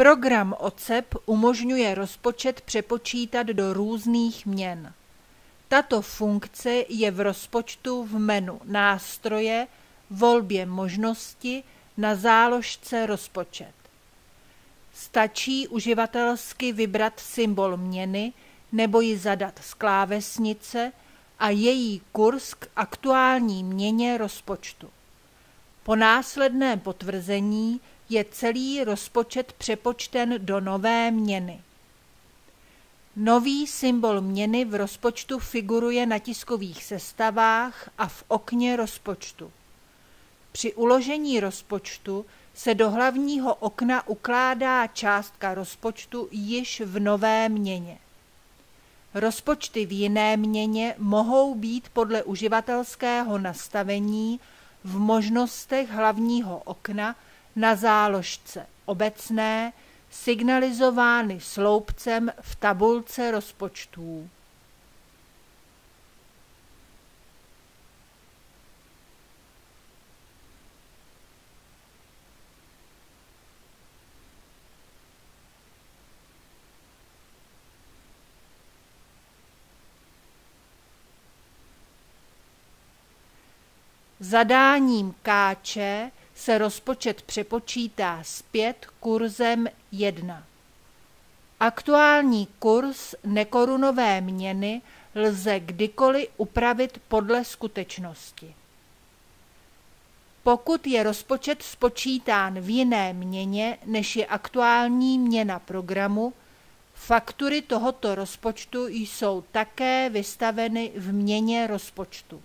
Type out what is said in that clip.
Program OCEP umožňuje rozpočet přepočítat do různých měn. Tato funkce je v rozpočtu v menu Nástroje, volbě možnosti na záložce Rozpočet. Stačí uživatelsky vybrat symbol měny nebo ji zadat z klávesnice a její kurz k aktuální měně rozpočtu. Po následném potvrzení je celý rozpočet přepočten do nové měny. Nový symbol měny v rozpočtu figuruje na tiskových sestavách a v okně rozpočtu. Při uložení rozpočtu se do hlavního okna ukládá částka rozpočtu již v nové měně. Rozpočty v jiné měně mohou být podle uživatelského nastavení v možnostech hlavního okna na záložce obecné signalizovány sloupcem v tabulce rozpočtů. Zadáním káče se rozpočet přepočítá zpět kurzem 1. Aktuální kurz nekorunové měny lze kdykoliv upravit podle skutečnosti. Pokud je rozpočet spočítán v jiné měně, než je aktuální měna programu, faktury tohoto rozpočtu jsou také vystaveny v měně rozpočtu.